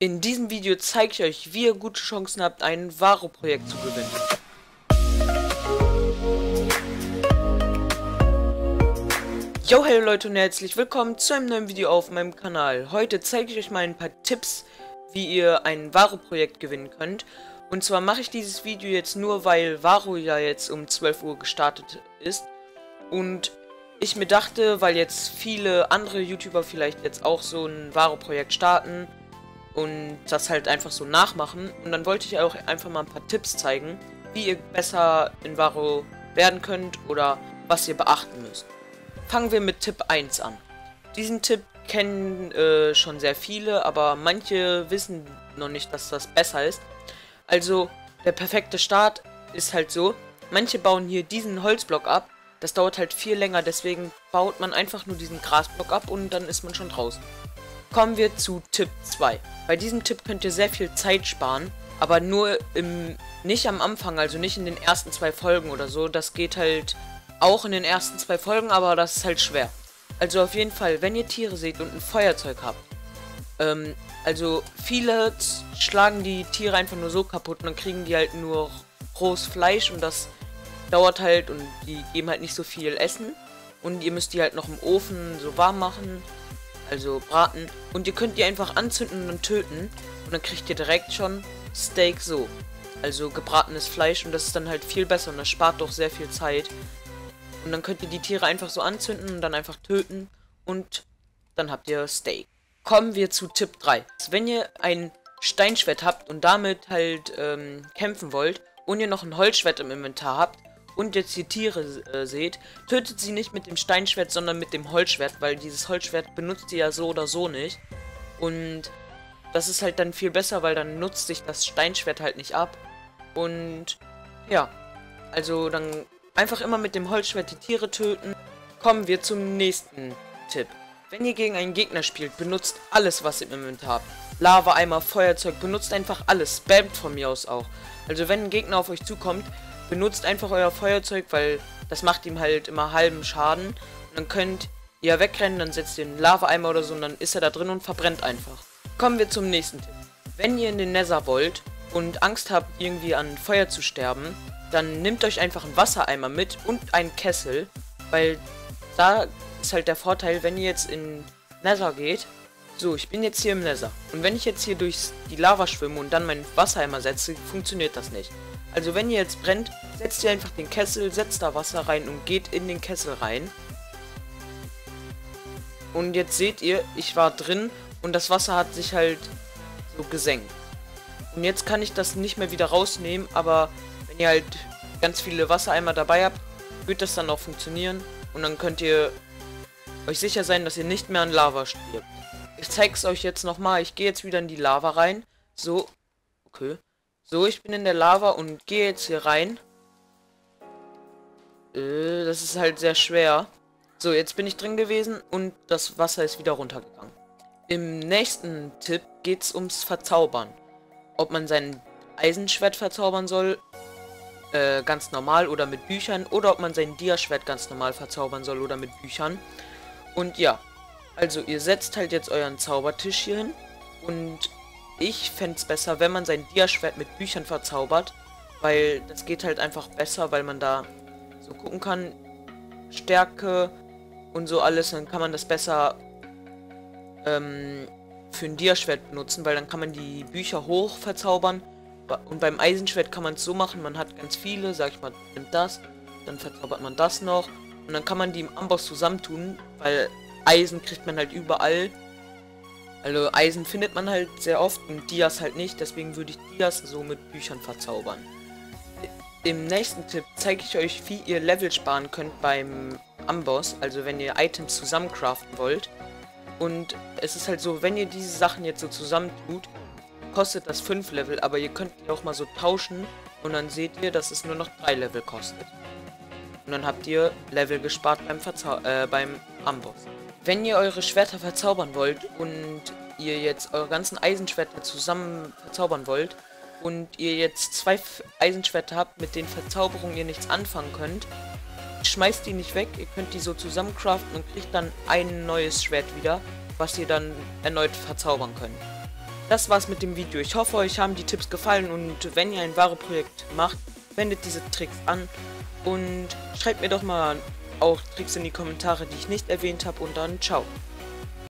In diesem Video zeige ich euch, wie ihr gute Chancen habt, ein Varo-Projekt zu gewinnen. Yo, hey Leute und herzlich willkommen zu einem neuen Video auf meinem Kanal. Heute zeige ich euch mal ein paar Tipps, wie ihr ein Varo-Projekt gewinnen könnt. Und zwar mache ich dieses Video jetzt nur, weil Varo ja jetzt um 12 Uhr gestartet ist. Und ich mir dachte, weil jetzt viele andere YouTuber vielleicht jetzt auch so ein Varo-Projekt starten und das halt einfach so nachmachen. Und dann wollte ich auch einfach mal ein paar Tipps zeigen, wie ihr besser in Varo werden könnt oder was ihr beachten müsst. Fangen wir mit Tipp 1 an. Diesen Tipp kennen äh, schon sehr viele, aber manche wissen noch nicht, dass das besser ist. Also, der perfekte Start ist halt so, manche bauen hier diesen Holzblock ab das dauert halt viel länger, deswegen baut man einfach nur diesen Grasblock ab und dann ist man schon draußen. Kommen wir zu Tipp 2. Bei diesem Tipp könnt ihr sehr viel Zeit sparen, aber nur im nicht am Anfang, also nicht in den ersten zwei Folgen oder so. Das geht halt auch in den ersten zwei Folgen, aber das ist halt schwer. Also auf jeden Fall, wenn ihr Tiere seht und ein Feuerzeug habt, ähm, also viele schlagen die Tiere einfach nur so kaputt und dann kriegen die halt nur rohes Fleisch und das dauert halt und die geben halt nicht so viel Essen. Und ihr müsst die halt noch im Ofen so warm machen, also braten. Und ihr könnt die einfach anzünden und töten. Und dann kriegt ihr direkt schon Steak so. Also gebratenes Fleisch und das ist dann halt viel besser und das spart doch sehr viel Zeit. Und dann könnt ihr die Tiere einfach so anzünden und dann einfach töten und dann habt ihr Steak. Kommen wir zu Tipp 3. Wenn ihr ein Steinschwert habt und damit halt ähm, kämpfen wollt und ihr noch ein Holzschwert im Inventar habt, und jetzt die Tiere äh, seht, tötet sie nicht mit dem Steinschwert, sondern mit dem Holzschwert, weil dieses Holzschwert benutzt ihr ja so oder so nicht. Und das ist halt dann viel besser, weil dann nutzt sich das Steinschwert halt nicht ab. Und ja, also dann einfach immer mit dem Holzschwert die Tiere töten. Kommen wir zum nächsten Tipp. Wenn ihr gegen einen Gegner spielt, benutzt alles, was ihr im Inventar habt. Lava, Eimer, Feuerzeug, benutzt einfach alles. Spamt von mir aus auch. Also wenn ein Gegner auf euch zukommt, benutzt einfach euer Feuerzeug, weil das macht ihm halt immer halben Schaden. Und dann könnt ihr wegrennen, dann setzt ihr einen Lava-Eimer oder so und dann ist er da drin und verbrennt einfach. Kommen wir zum nächsten Tipp. Wenn ihr in den Nether wollt und Angst habt, irgendwie an Feuer zu sterben, dann nehmt euch einfach einen Wassereimer mit und einen Kessel, weil da ist halt der Vorteil, wenn ihr jetzt in Nether geht. So, ich bin jetzt hier im Nether. Und wenn ich jetzt hier durch die Lava schwimme und dann meinen Wassereimer setze, funktioniert das nicht. Also wenn ihr jetzt brennt, setzt ihr einfach den Kessel, setzt da Wasser rein und geht in den Kessel rein. Und jetzt seht ihr, ich war drin und das Wasser hat sich halt so gesenkt. Und jetzt kann ich das nicht mehr wieder rausnehmen, aber wenn ihr halt ganz viele Wassereimer dabei habt, wird das dann auch funktionieren. Und dann könnt ihr euch sicher sein, dass ihr nicht mehr an Lava stirbt. Ich zeige es euch jetzt nochmal. Ich gehe jetzt wieder in die Lava rein. So. Okay. So, ich bin in der Lava und gehe jetzt hier rein. Äh, das ist halt sehr schwer. So, jetzt bin ich drin gewesen und das Wasser ist wieder runtergegangen. Im nächsten Tipp geht es ums Verzaubern. Ob man sein Eisenschwert verzaubern soll, äh, ganz normal oder mit Büchern, oder ob man sein Diaschwert ganz normal verzaubern soll oder mit Büchern. Und ja, also ihr setzt halt jetzt euren Zaubertisch hier hin und ich fände es besser, wenn man sein Diaschwert mit Büchern verzaubert, weil das geht halt einfach besser, weil man da so gucken kann, Stärke und so alles, dann kann man das besser ähm, für ein Diaschwert benutzen, weil dann kann man die Bücher hoch verzaubern. Und beim Eisenschwert kann man es so machen, man hat ganz viele, sag ich mal, nimmt das, dann verzaubert man das noch. Und dann kann man die im Amboss zusammentun, weil Eisen kriegt man halt überall also Eisen findet man halt sehr oft und Dias halt nicht, deswegen würde ich Dias so mit Büchern verzaubern. Im nächsten Tipp zeige ich euch, wie ihr Level sparen könnt beim Amboss, also wenn ihr Items zusammen craften wollt. Und es ist halt so, wenn ihr diese Sachen jetzt so zusammentut, kostet das 5 Level, aber ihr könnt die auch mal so tauschen und dann seht ihr, dass es nur noch 3 Level kostet. Und dann habt ihr Level gespart beim, Verzau äh, beim Amboss. Wenn ihr eure Schwerter verzaubern wollt und ihr jetzt eure ganzen Eisenschwerter zusammen verzaubern wollt und ihr jetzt zwei Eisenschwerter habt, mit den Verzauberungen ihr nichts anfangen könnt, schmeißt die nicht weg, ihr könnt die so zusammen craften und kriegt dann ein neues Schwert wieder, was ihr dann erneut verzaubern könnt. Das war's mit dem Video. Ich hoffe, euch haben die Tipps gefallen und wenn ihr ein wahre Projekt macht, wendet diese Tricks an und schreibt mir doch mal auch Tricks in die Kommentare, die ich nicht erwähnt habe und dann ciao.